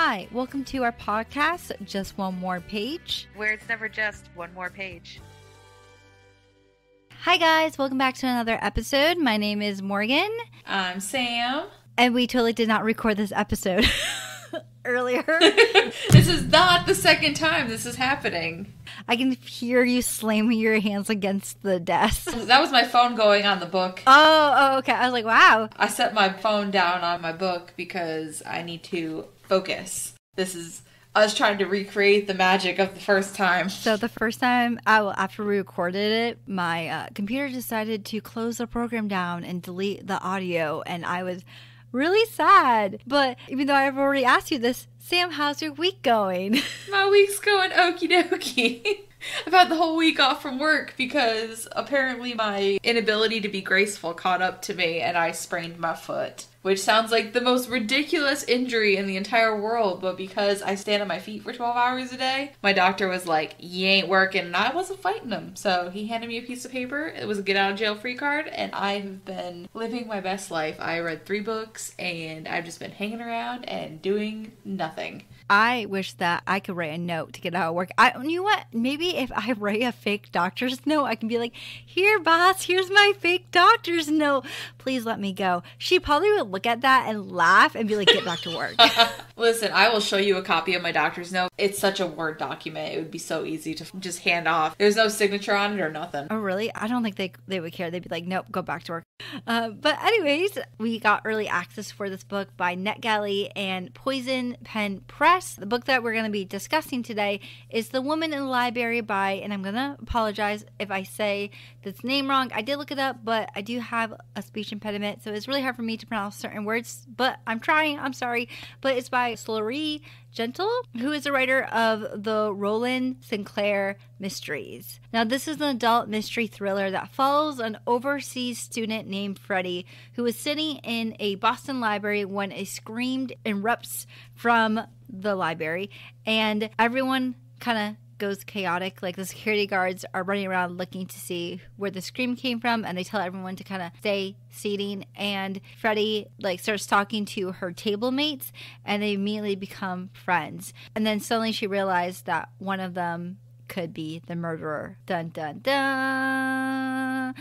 Hi, welcome to our podcast, Just One More Page. Where it's never just one more page. Hi, guys, welcome back to another episode. My name is Morgan, I'm Sam. and we totally did not record this episode earlier. this is not the second time this is happening. I can hear you slamming your hands against the desk. That was my phone going on the book. Oh, oh, okay. I was like, wow. I set my phone down on my book because I need to focus. This is us trying to recreate the magic of the first time. So the first time, I well, after we recorded it, my uh, computer decided to close the program down and delete the audio, and I was really sad. But even though I've already asked you this, Sam, how's your week going? My week's going okie dokie. I've had the whole week off from work because apparently my inability to be graceful caught up to me and I sprained my foot. Which sounds like the most ridiculous injury in the entire world, but because I stand on my feet for 12 hours a day, my doctor was like, You ain't working, and I wasn't fighting him. So he handed me a piece of paper. It was a get out of jail free card, and I have been living my best life. I read three books, and I've just been hanging around and doing nothing. I wish that I could write a note to get out of work. I, you know what? Maybe if I write a fake doctor's note, I can be like, "Here, boss, here's my fake doctor's note. Please let me go." She probably would look at that and laugh and be like, "Get back to work." Listen, I will show you a copy of my doctor's note. It's such a Word document. It would be so easy to just hand off. There's no signature on it or nothing. oh, really? I don't think they they would care. They'd be like, "Nope, go back to work." Uh, but anyways, we got early access for this book by NetGalley and Poison Pen Press. The book that we're going to be discussing today is The Woman in the Library by, and I'm going to apologize if I say this name wrong. I did look it up, but I do have a speech impediment, so it's really hard for me to pronounce certain words. But I'm trying. I'm sorry. But it's by Sulari Gentill, who is the writer of the Rowland Sinclair Mysteries. Now, this is an adult mystery thriller that follows an overseas student named Freddie who is sitting in a Boston library when a scream erupts from the library, and everyone kind of goes chaotic. Like the security guards are running around looking to see where the scream came from, and they tell everyone to kind of stay seating. And Freddie like starts talking to her table mates, and they immediately become friends. And then suddenly she realized that one of them could be the murderer. Dun dun dun.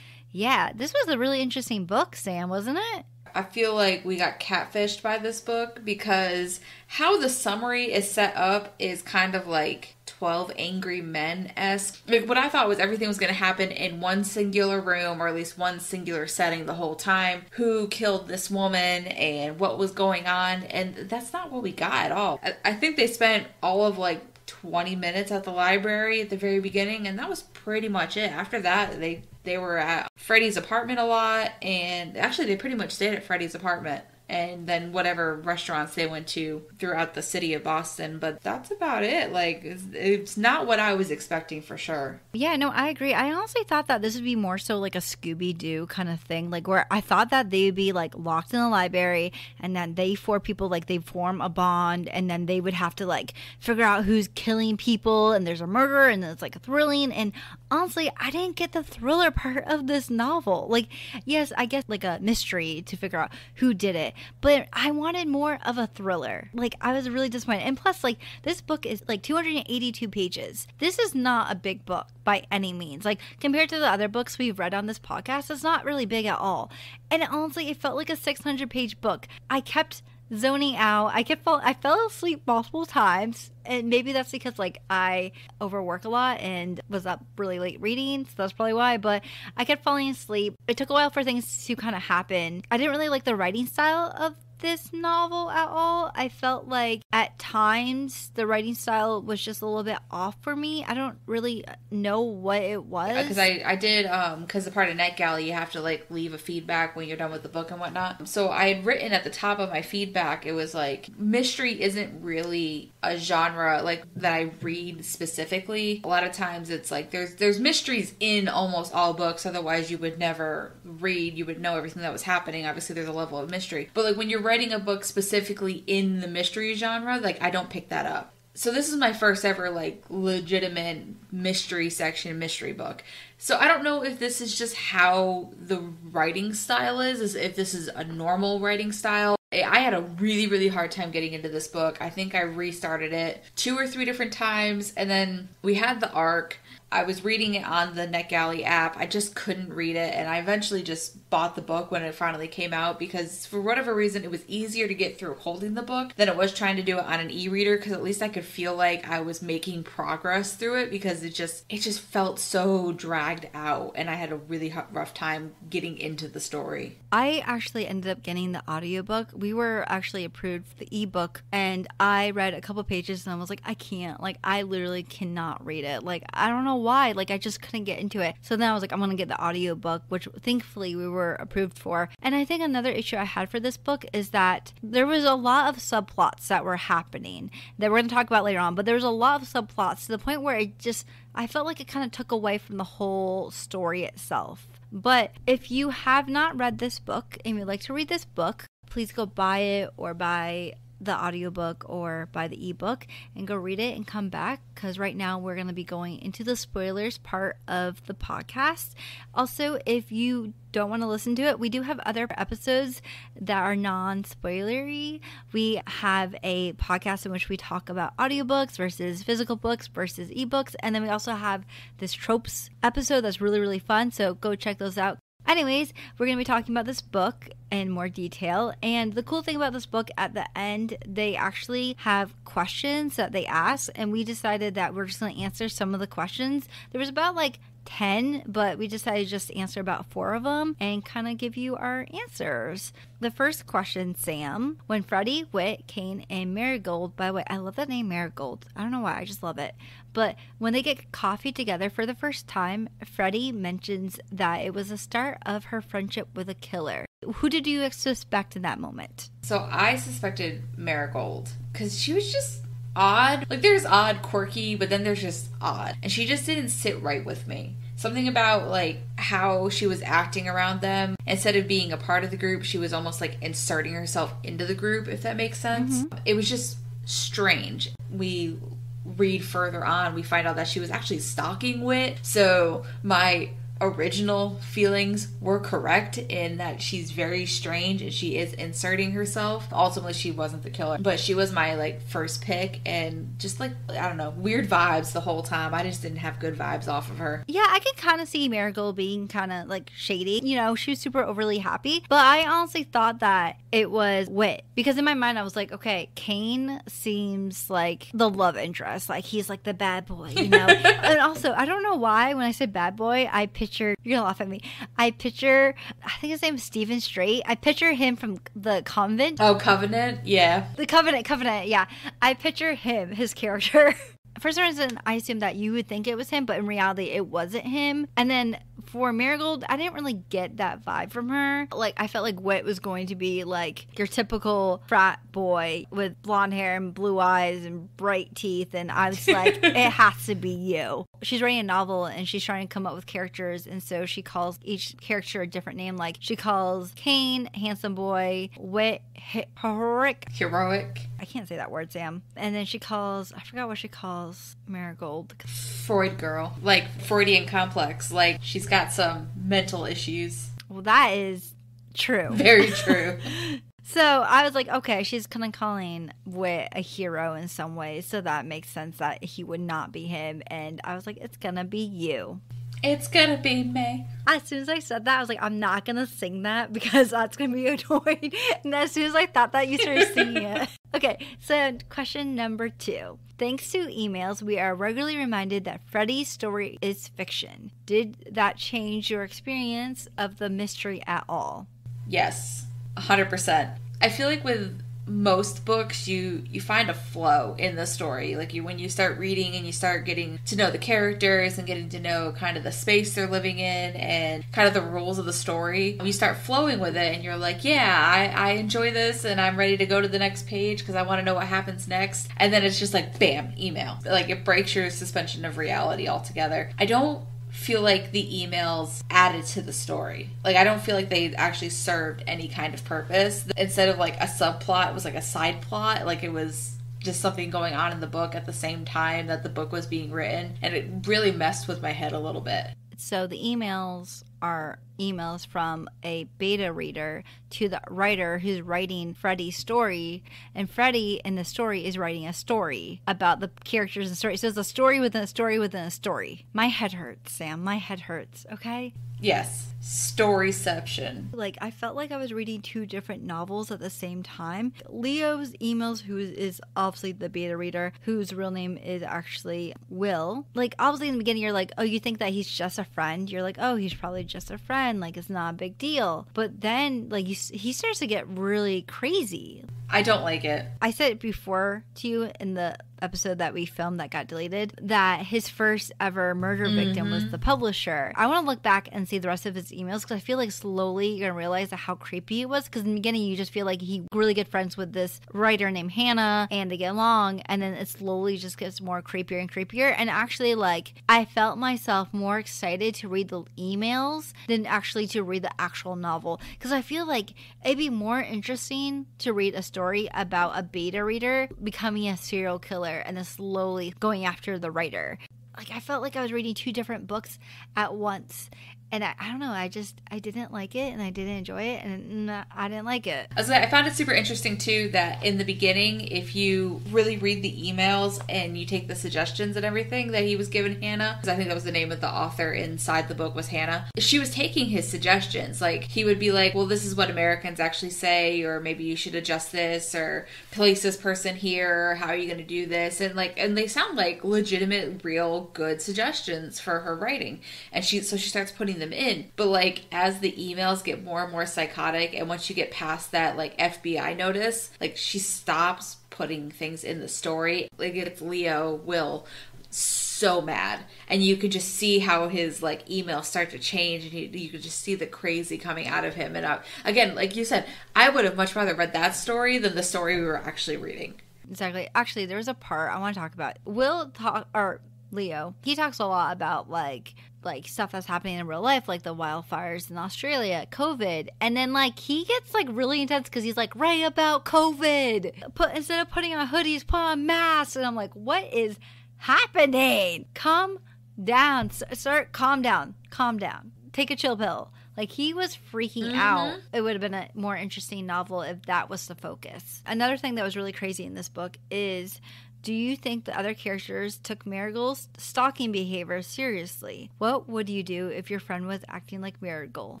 Yeah, this was a really interesting book, Sam, wasn't it? I feel like we got catfished by this book because how the summary is set up is kind of like 12 Angry Men esque. Like, what I thought was everything was going to happen in one singular room or at least one singular setting the whole time. Who killed this woman and what was going on. And that's not what we got at all. I, I think they spent all of like 20 minutes at the library at the very beginning and that was pretty much it after that they they were at freddie's apartment a lot and actually they pretty much stayed at freddie's apartment and then whatever restaurants they went to throughout the city of boston but that's about it like it's, not what i was expecting for sure Yeah, no, I agree. I honestly thought that this would be more so like a Scooby Doo kind of thing, like where I thought that they would be like locked in the library and then they four people like they form a bond and then they would have to like figure out who's killing people and there's a murder and it's like thrilling. And honestly, I didn't get the thriller part of this novel. Like, yes, I guess like a mystery to figure out who did it, but I wanted more of a thriller. Like, I was really disappointed. And plus, like, this book is like 282 pages. This is not a big book by any means. Like, compared to the other books we've read on this podcast, it's not really big at all. And honestly, it felt like a 600 page book. I kept zoning out. I kept fall- I fell asleep multiple times, and maybe that's because like I overwork a lot and was up really late reading, so that's probably why. But I kept falling asleep. It took a while for things to kind of happen. I didn't really like the writing style of this novel at all. I felt like at times the writing style was just a little bit off for me. I don't really know what it was. because I, I did um because the part of NetGalley you have to like leave a feedback when you're done with the book and whatnot. So I had written at the top of my feedback it was like mystery isn't really a genre like that I read specifically. A lot of times it's like there's there's mysteries in almost all books. Otherwise you would never read. You would know everything that was happening. Obviously there's a level of mystery, but like when you're writing a book specifically in the mystery genre, like I don't pick that up so this is my first ever like legitimate mystery section mystery book so i don't know if this is just how the writing style is is if this is a normal writing style I had a really, really hard time getting into this book. I think I restarted it two or three different times, and then we had the arc. I was reading it on the NetGalley app. I just couldn't read it, and I eventually just bought the book when it finally came out because for whatever reason it was easier to get through holding the book than it was trying to do it on an e-reader because at least I could feel like I was making progress through it because it just it just felt so dragged out and I had a really rough time getting into the story. I actually ended up getting the audiobook. We were actually approved for the ebook and I read a couple pages and I was like I can't. Like I literally cannot read it. Like I don't know why. Like I just couldn't get into it. So then I was like I'm to get the audiobook, which thankfully we were approved for. And I think another issue I had for this book is that there was a lot of subplots that were happening that we're to talk about later on, but there was a lot of subplots to the point where it just, I felt like it kind of took away from the whole story itself. But if you have not read this book and you'd like to read this book, please go buy it or buy the audiobook or buy the ebook and go read it and come back because right now we're going to be going into the spoilers part of the podcast. Also, if you don't want to listen to it, we do have other episodes that are non spoilery. We have a podcast in which we talk about audiobooks versus physical books versus ebooks. And then we also have this tropes episode that's really, really fun. So go check those out. Anyways, we're going to be talking about this book in more detail. And the cool thing about this book at the end, they actually have questions that they ask. And we decided that we're just going to answer some of the questions. There was about like 10, but we decided to just answer about four of them and kind of give you our answers. The first question, Sam, when Freddie, Whit, Cain, and Marigold, by the way, I love that name Marigold. I don't know why, I just love it. But when they get coffee together for the first time, Freddie mentions that it was the start of her friendship with a killer. Who did you suspect in that moment? So I suspected Marigold because she was just odd. Like there's odd, quirky, but then there's just odd. And she just didn't sit right with me. Something about like how she was acting around them. Instead of being a part of the group, she was almost like inserting herself into the group, if that makes sense. Mm-hmm. It was just strange. We read further on, we find out that she was actually stalking Whit. So my original feelings were correct in that she's very strange and she is inserting herself. Ultimately, she wasn't the killer, but she was my like first pick and just like I don't know, weird vibes the whole time. I just didn't have good vibes off of her. Yeah, I could kind of see Marigold being kind of like shady. You know, she was super overly happy, but I honestly thought that it was Whit because in my mind I was like, okay, Cain seems like the love interest, like he's like the bad boy, you know. and also, I don't know why when I said bad boy, I picture you're gonna laugh at me. I picture I think his name is Steven Strait. I picture him from the convent. Oh, Covenant, yeah. The Covenant, Covenant, yeah. I picture him, his character. for some reason, I assumed that you would think it was him, but in reality, it wasn't him. And then for Marigold, I didn't really get that vibe from her. Like, I felt like Whit was going to be like your typical frat boy with blonde hair and blue eyes and bright teeth. And I was like, it has to be you. She's writing a novel and she's trying to come up with characters. And so she calls each character a different name. Like, she calls Cain, handsome boy, Whit, heroic. Heroic. I can't say that word, Sam. And then she calls, I forgot what she calls Marigold. Freud girl. Like, Freudian complex. Like, she's got some mental issues. Well, that is true. Very true. so I was like, okay, she's kind of calling Whit a hero in some ways. So that makes sense that he would not be him. And I was like, it's going to be you. It's gonna be me. As soon as I said that, I was like, I'm not gonna sing that because that's gonna be annoying. And as soon as I thought that, you started singing it. Okay, so question number two. Thanks to emails, we are regularly reminded that Freddie's story is fiction. Did that change your experience of the mystery at all? Yes, 100%. I feel like with most books you you find a flow in the story. Like you when you start reading and you start getting to know the characters and getting to know kind of the space they're living in and kind of the rules of the story you start flowing with it and you're like yeah i, I enjoy this and i'm ready to go to the next page because i want to know what happens next. And then it's just like bam email. Like it breaks your suspension of reality altogether. I don't feel like the emails added to the story. Like I don't feel like they actually served any kind of purpose. Instead of like a subplot, it was like a side plot. Like it was just something going on in the book at the same time that the book was being written, and it really messed with my head a little bit. So the emails are emails from a beta reader to the writer who's writing Freddie's story. And Freddie in the story is writing a story about the characters in the story. So it's a story within a story within a story. My head hurts, Sam. My head hurts, okay? Yes. Storyception. Like, I felt like I was reading two different novels at the same time. Leo's emails, who is obviously the beta reader, whose real name is actually Will. Like, obviously, in the beginning, you're like, oh, you think that he's just a friend. You're like, oh, he's probably just a friend. Like, it's not a big deal. But then, like, you, he starts to get really crazy. I don't like it. I said it before to you in the episode that we filmed that got deleted that his first ever murder victim was mm-hmm. the publisher. I want to look back and see the rest of his emails because I feel like slowly you're gonna realize how creepy it was. Because in the beginning you just feel like he really good friends with this writer named Hannah and they get along, and then it slowly just gets more creepier and creepier. And actually, like I felt myself more excited to read the emails than actually to read the actual novel because I feel like it'd be more interesting to read a story about a beta reader becoming a serial killer and then slowly going after the writer. Like I felt like I was reading two different books at once and I, I, don't know i just i didn't like it and i didn't enjoy it and i didn't like it. I found it super interesting too that in the beginning if you really read the emails and you take the suggestions and everything that he was giving hannah because i think that was the name of the author inside the book was hannah she was taking his suggestions. Like he would be like well this is what americans actually say or maybe you should adjust this or place this person here or how are you going to do this? And like and they sound like legitimate real good suggestions for her writing. And she so she starts putting them in. But like as the emails get more and more psychotic, and once you get past that like FBI notice, like she stops putting things in the story. Like it's Leo Will so mad. And you could just see how his like emails start to change and he, you could just see the crazy coming out of him. And uh, again like you said i would have much rather read that story than the story we were actually reading. Exactly. Actually there's a part i want to talk about. Will talk or leo he talks a lot about like like stuff that's happening in real life, like the wildfires in Australia, COVID, and then like he gets like really intense because he's like, write about COVID. Put instead of putting on hoodies, put on masks, and I'm like, what is happening? Come down, sir. Calm down. Calm down. Take a chill pill. Like he was freaking mm-hmm. out. It would have been a more interesting novel if that was the focus. Another thing that was really crazy in this book is do you think the other characters took Marigold's stalking behavior seriously? What would you do if your friend was acting like Marigold?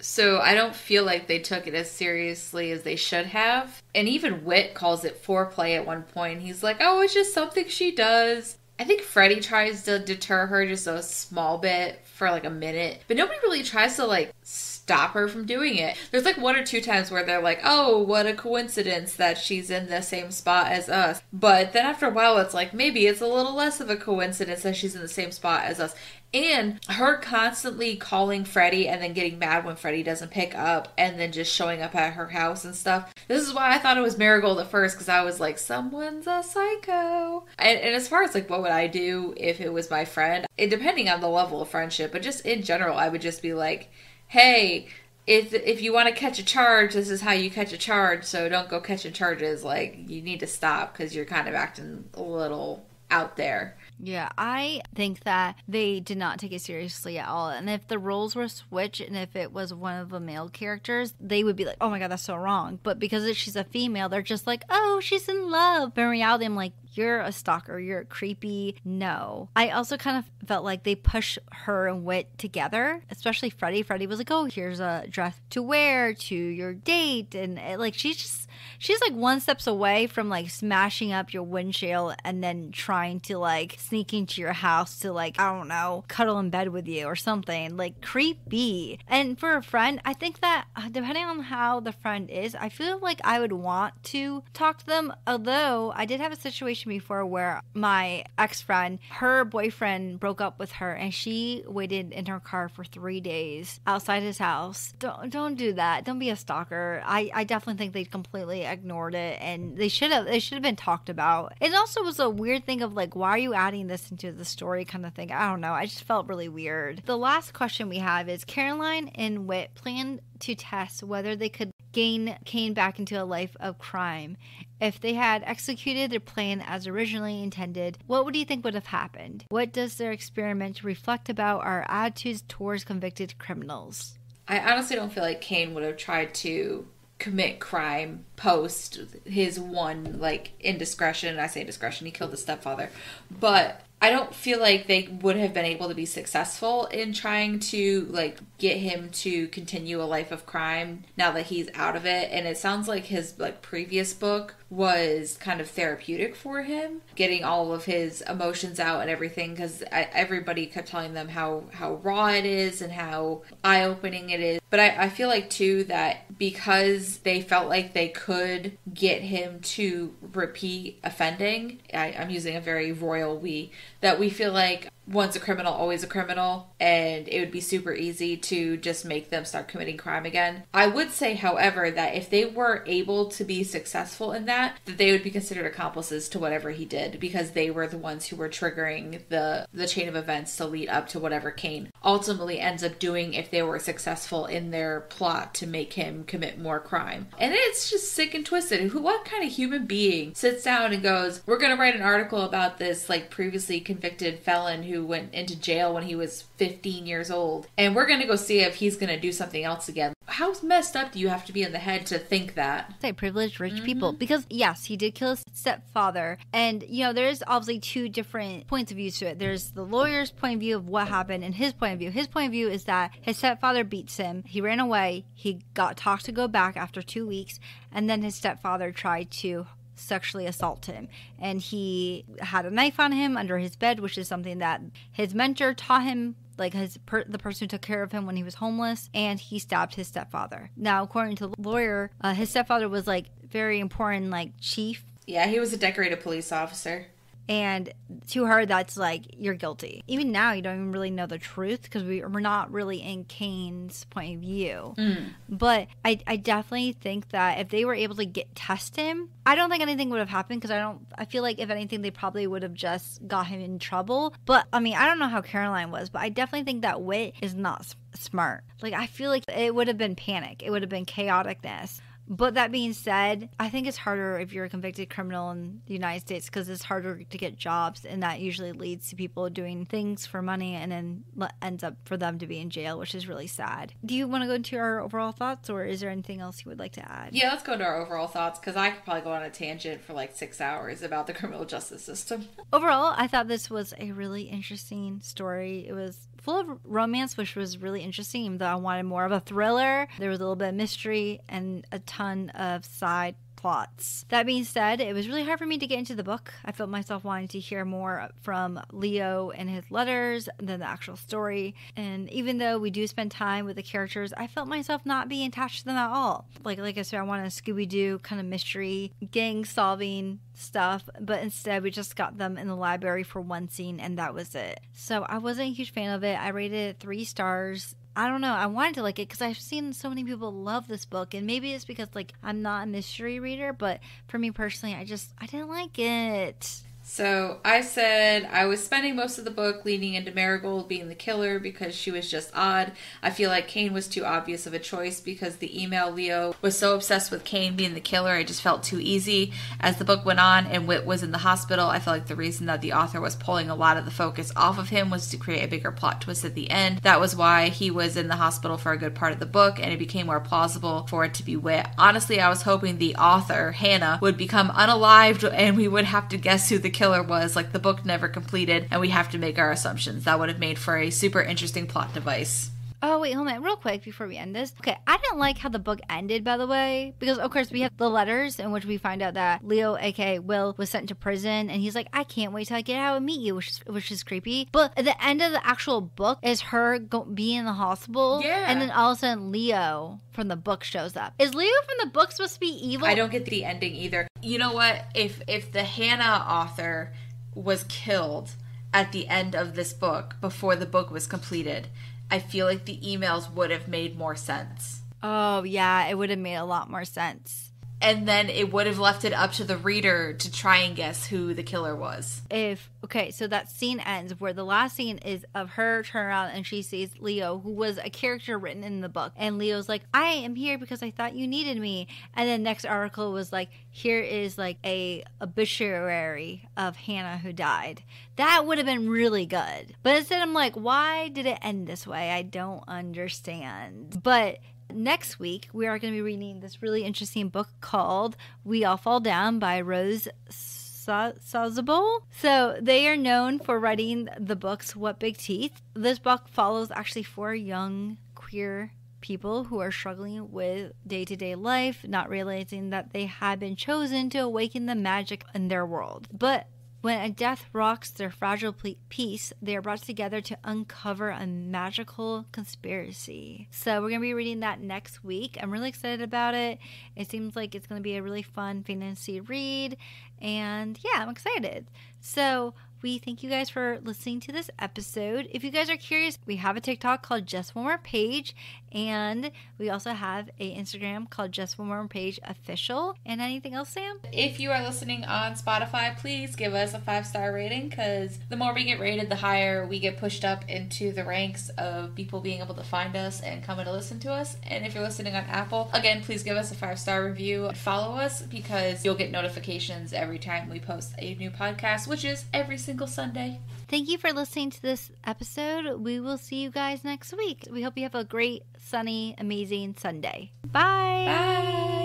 So I don't feel like they took it as seriously as they should have. And even Whit calls it foreplay at one point. He's like, oh, it's just something she does. I think Freddie tries to deter her just a small bit for like a minute, but nobody really tries to like stop her from doing it. There's like one or two times where they're like, oh, what a coincidence that she's in the same spot as us. But then after a while, it's like maybe it's a little less of a coincidence that she's in the same spot as us. And her constantly calling Freddie and then getting mad when Freddie doesn't pick up and then just showing up at her house and stuff. This is why I thought it was Marigold at first because I was like, someone's a psycho. And, and, as far as like what would I do if it was my friend, it depending on the level of friendship, but just in general, I would just be like, hey, if if you want to catch a charge, this is how you catch a charge. So don't go catching charges. Like you need to stop because you're kind of acting a little out there. Yeah, I think that they did not take it seriously at all. And if the roles were switched and if it was one of the male characters, they would be like, oh my God, that's so wrong. But because she's a female, they're just like, oh, she's in love. But in reality, I'm like, you're a stalker, you're creepy. No. I also kind of felt like they push her and Whit together, especially Freddie. Freddie was like, oh, here's a dress to wear to your date. And it, like, she's just, she's like one steps away from like smashing up your windshield and then trying to like sneak into your house to like, I don't know, cuddle in bed with you or something. Like, creepy. And for a friend, I think that uh, depending on how the friend is, I feel like I would want to talk to them. Although I did have a situation before where my ex friend, her boyfriend broke up with her and she waited in her car for three days outside his house. Don't don't do that. Don't be a stalker. I, I definitely think they'd completely ignored it and they should have they should have been talked about. It also was a weird thing of like, why are you adding this into the story kind of thing? I don't know. I just felt really weird. The last question we have is Caroline and Whit planned to test whether they could gain Cain back into a life of crime. If they had executed their plan as originally intended, what would you think would have happened? What does their experiment reflect about our attitudes towards convicted criminals? I honestly don't feel like Cain would have tried to commit crime post his one like indiscretion. I say indiscretion, he killed his stepfather. But I don't feel like they would have been able to be successful in trying to like get him to continue a life of crime now that he's out of it and it sounds like his like previous book was kind of therapeutic for him getting all of his emotions out and everything because everybody kept telling them how how raw it is and how eye-opening it is. But I, I feel like too that because they felt like they could get him to repeat offending I, i'm using a very royal we that we feel like once a criminal, always a criminal, and it would be super easy to just make them start committing crime again. I would say, however, that if they were able to be successful in that, that they would be considered accomplices to whatever he did because they were the ones who were triggering the the chain of events to lead up to whatever Cain ultimately ends up doing if they were successful in their plot to make him commit more crime. And it's just sick and twisted. Who what kind of human being sits down and goes, "We're going to write an article about this like previously convicted felon who went into jail when he was 15 years old. And we're going to go see if he's going to do something else again. How messed up do you have to be in the head to think that? Say privileged rich mm-hmm. people. Because, yes, he did kill his stepfather. And, you know, there's obviously two different points of view to it. There's the lawyer's point of view of what happened and his point of view. His point of view is that his stepfather beats him. He ran away. He got talked to go back after two weeks. And then his stepfather tried to sexually assault him. And he had a knife on him under his bed, which is something that his mentor taught him like his per- the person who took care of him when he was homeless, and he stabbed his stepfather. Now, according to the lawyer, uh, his stepfather was like very important, like chief. Yeah, he was a decorated police officer. And to her, that's like, you're guilty. Even now, you don't even really know the truth because we, we're not really in Cain's point of view. Mm. But I, I definitely think that if they were able to get test him, I don't think anything would have happened because I don't, I feel like if anything, they probably would have just got him in trouble. But I mean, I don't know how Caroline was, but I definitely think that Whit is not smart. Like, I feel like it would have been panic, it would have been chaoticness. But that being said, I think it's harder if you're a convicted criminal in the United States because it's harder to get jobs, and that usually leads to people doing things for money and then ends up for them to be in jail, which is really sad. Do you want to go into our overall thoughts, or is there anything else you would like to add? Yeah, let's go into our overall thoughts because I could probably go on a tangent for like six hours about the criminal justice system. Overall, I thought this was a really interesting story. It was full of romance, which was really interesting, even though I wanted more of a thriller. There was a little bit of mystery and a ton of side plots. That being said, it was really hard for me to get into the book. I felt myself wanting to hear more from Leo and his letters than the actual story. And even though we do spend time with the characters, I felt myself not being attached to them at all. Like like I said, I wanted a Scooby Doo kind of mystery, gang solving stuff, but instead we just got them in the library for one scene and that was it. So I wasn't a huge fan of it. I rated it three stars. I don't know. I wanted to like it because I've seen so many people love this book, and maybe it's because like I'm not a mystery reader, but for me personally, I just I didn't like it. So I said I was spending most of the book leaning into Marigold being the killer because she was just odd. I feel like Cain was too obvious of a choice because the email Leo was so obsessed with Cain being the killer, I just felt too easy. As the book went on and Whit was in the hospital, I felt like the reason that the author was pulling a lot of the focus off of him was to create a bigger plot twist at the end. That was why he was in the hospital for a good part of the book and it became more plausible for it to be Whit. Honestly, I was hoping the author, Hannah, would become unalived and we would have to guess who the killer was. Like the book never completed, and we have to make our assumptions. That would have made for a super interesting plot device. Oh wait, hold on, real quick before we end this. Okay, I didn't like how the book ended, by the way, because of course we have the letters in which we find out that Leo, aka Will, was sent to prison, and he's like, "I can't wait till I get out and meet you," which is which is creepy. But at the end of the actual book is her go- being in the hospital, yeah, and then all of a sudden Leo from the book shows up. Is Leo from the book supposed to be evil? I don't get the ending either. You know what? If if the Hannah author was killed at the end of this book before the book was completed I feel like the emails would have made more sense. Oh, yeah, it would have made a lot more sense. And then it would have left it up to the reader to try and guess who the killer was. if okay, so that scene ends where the last scene is of her turn around and she sees Leo, who was a character written in the book, and Leo's like, "I am here because I thought you needed me," and then next article was like, "Here is like a obituary of Hannah who died." That would have been really good, but instead I'm like, why did it end this way? I don't understand, but. Next week, we are going to be reading this really interesting book called We All Fall Down by Rose Sa- Sazable. So they are known for writing the books What Big Teeth. This book follows actually four young queer people who are struggling with day to day life, not realizing that they have been chosen to awaken the magic in their world. But when a death rocks their fragile peace, they are brought together to uncover a magical conspiracy. So, we're going to be reading that next week. I'm really excited about it. It seems like it's going to be a really fun fantasy read. And yeah, I'm excited. So, we thank you guys for listening to this episode. If you guys are curious, we have a TikTok called Just One More Page, and we also have a Instagram called Just One More Page Official. And anything else, Sam? If you are listening on Spotify, please give us a five star rating because the more we get rated, the higher we get pushed up into the ranks of people being able to find us and coming to listen to us. And if you're listening on Apple, again, please give us a five star review follow us because you'll get notifications every time we post a new podcast, which is every single Sunday. Thank you for listening to this episode. We will see you guys next week. We hope you have a great, sunny, amazing Sunday. Bye. Bye.